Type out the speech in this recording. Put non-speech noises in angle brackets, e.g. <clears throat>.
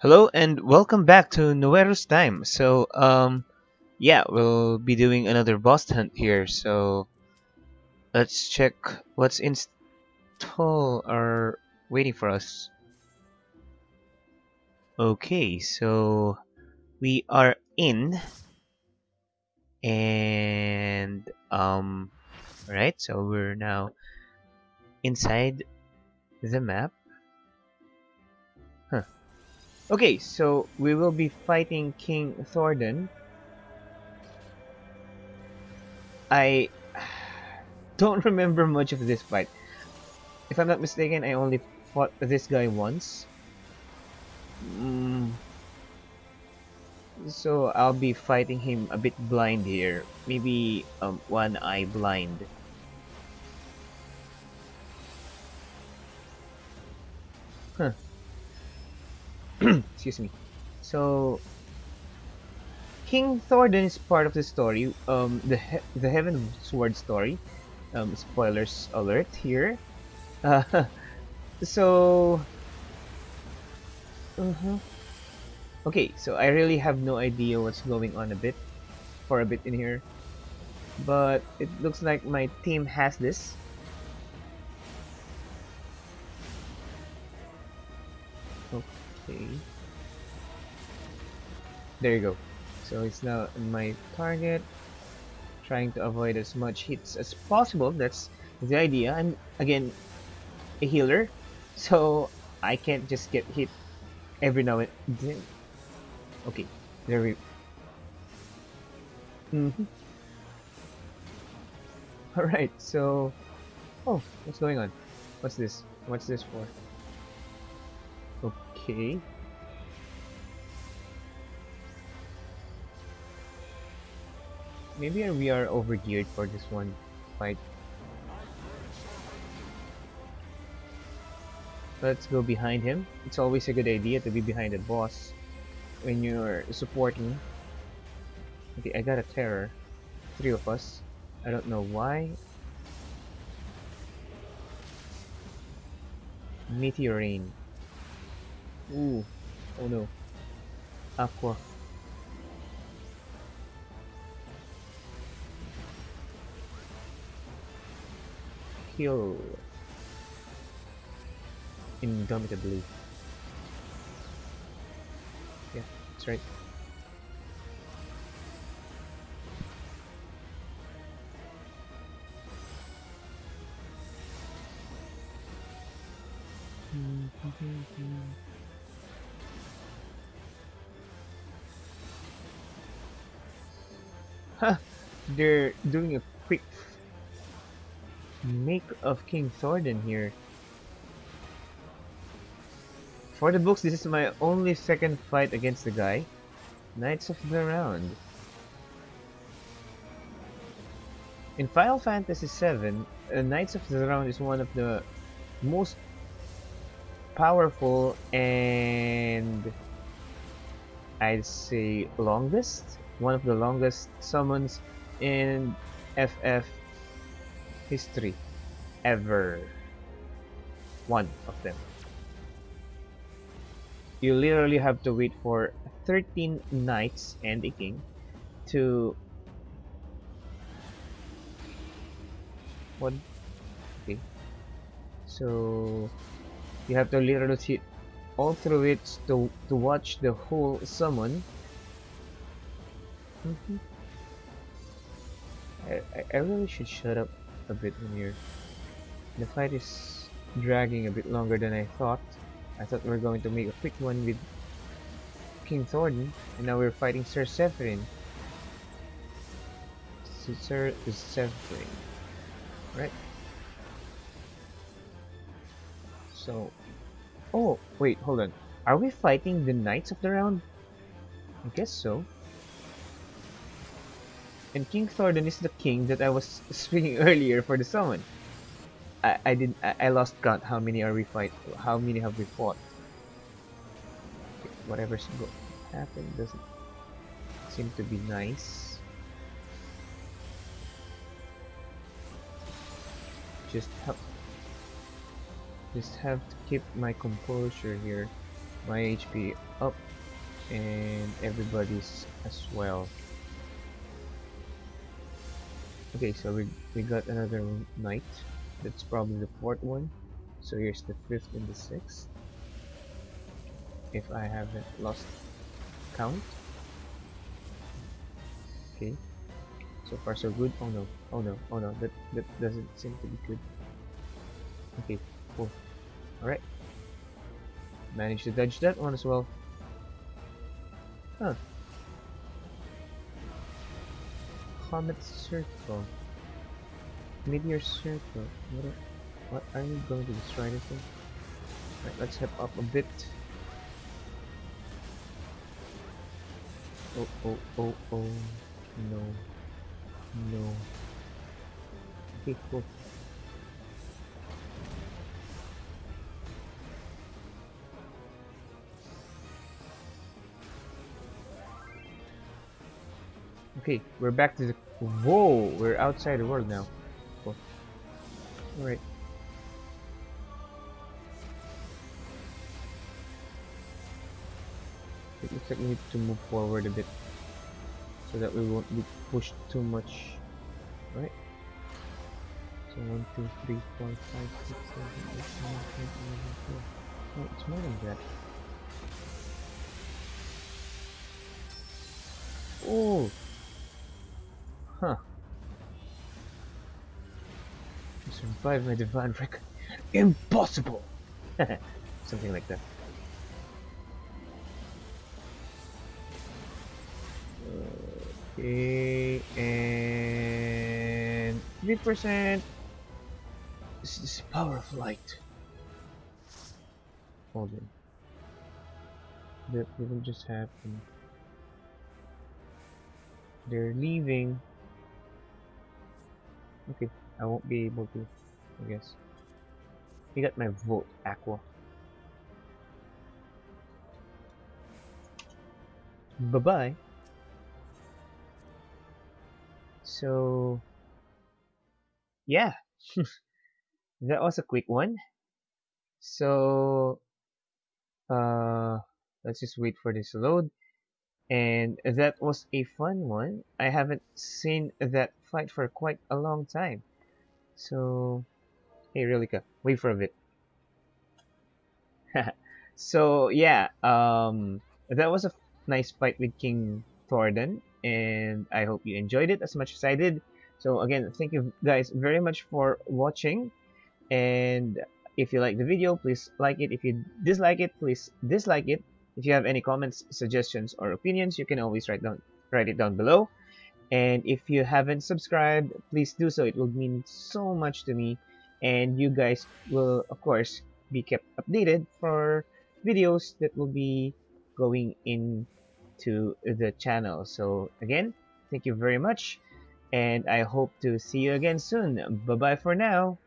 Hello and welcome back to Noero's Time. So, um, yeah, we'll be doing another boss hunt here. So, let's check what's in stall or waiting for us. Okay, so we are in, and um, right. So we're now inside the map. Okay, so we will be fighting King Thordan. I <sighs> don't remember much of this fight. If I'm not mistaken, I only fought this guy once. Mm. So I'll be fighting him a bit blind here. Maybe um, one eye blind. <clears throat> excuse me. So King Thordan is part of the story, um, the he the Heavensward story. Um, spoilers alert here. Uh, <laughs> so, uh -huh. okay, so I really have no idea what's going on a bit, for a bit in here, but it looks like my team has this. Okay. There you go. So it's now my target. Trying to avoid as much hits as possible. That's the idea. I'm, again, a healer. <laughs> So I can't just get hit every now and then. Okay. There we... Mm -hmm. Alright, so... Oh, what's going on? What's this? What's this for? Okay. Maybe we are overgeared for this one fight. Let's go behind him. It's always a good idea to be behind the boss when you're supporting. Okay, I got a terror. Three of us. I don't know why. Meteorain. Ooh. Oh no. Aqua. Kill. Indomitably. Yeah, that's right. Hmm, huh, they're doing a quick make of King Thordan here. For the books, this is my only second fight against the guy. Knights of the Round. In Final Fantasy VII, uh, Knights of the Round is one of the most powerful and I'd say longest one of the longest summons in FF history ever. One of them. You literally have to wait for 13 knights and a king to what okay so you have to literally sit all through it to to watch the whole summon Mm -hmm. I, I really should shut up a bit when you're... The fight is dragging a bit longer than I thought. I thought we were going to make a quick one with King Thordan, and now we're fighting Sir Severin. Sir Severin. Right? So... Oh, wait, hold on. Are we fighting the Knights of the Round? I guess so. And King Thordan is the king that I was <laughs> speaking <laughs> earlier for the summon. I, I did I, I lost count how many are we fight how many have we fought. Whatever's go happen doesn't seem to be nice. Just have just have to keep my composure here. my HP up and everybody's as well okay so we, we got another knight. That's probably the fourth one. So here's the fifth and the sixth. If I haven't lost count. Okay. So far so good. Oh no. Oh no. Oh no. That that doesn't seem to be good. Okay. Cool. All right managed to dodge that one as well. Huh comet circle. Meteor circle. What are, what are you going to destroy anything? Right let's hip up a bit. Oh oh oh oh. No. No. Okay cool Okay, we're back to the... Whoa! We're outside the world now. Cool. Alright. It looks like we need to move forward a bit. So that we won't be pushed too much. Right? So 1, 2, 3, 4, 5, 6, 7, 8, 9, 10, 11, 12. Oh, it's more than that. Oh! Huh. To survive my divine record. Impossible! <laughs> Something like that. Okay, and 3%. This is the power of light. Hold on. That didn't just happen. They're leaving. Okay, I won't be able to, I guess. You got my vote, Aqua. Bye-bye. So, yeah. <laughs> that was a quick one. So, uh, let's just wait for this to load. And that was a fun one. I haven't seen that fight for quite a long time. So, hey Rilika, wait for a bit. <laughs> so yeah, um, that was a nice fight with King Thordan, and I hope you enjoyed it as much as I did. So again, thank you guys very much for watching, and if you like the video, please like it. If you dislike it, please dislike it. If you have any comments, suggestions, or opinions, you can always write down write it down below. And if you haven't subscribed, please do so. It will mean so much to me. And you guys will, of course, be kept updated for videos that will be going into the channel. So again, thank you very much. And I hope to see you again soon. Bye-bye for now.